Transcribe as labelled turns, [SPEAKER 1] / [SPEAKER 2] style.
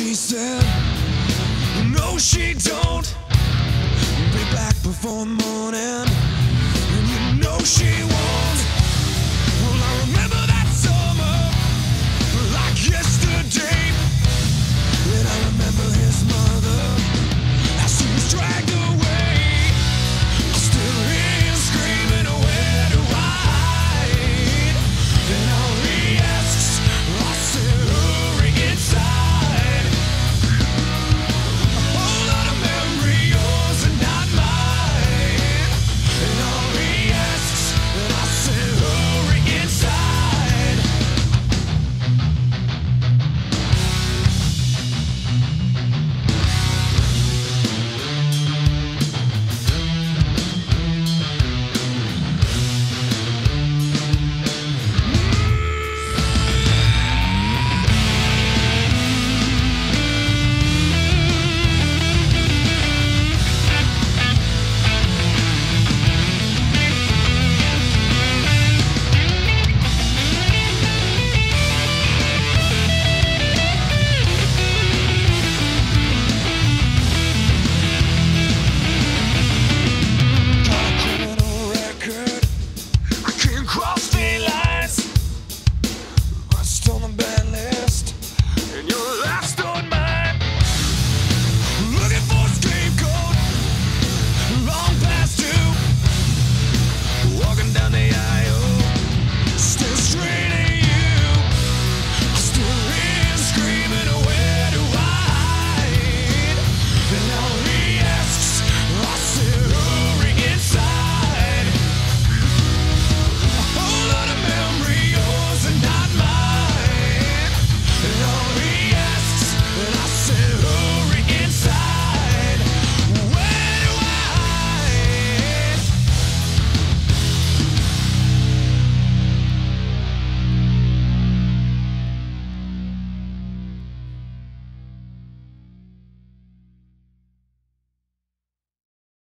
[SPEAKER 1] she said, no, she don't. Be back before morning.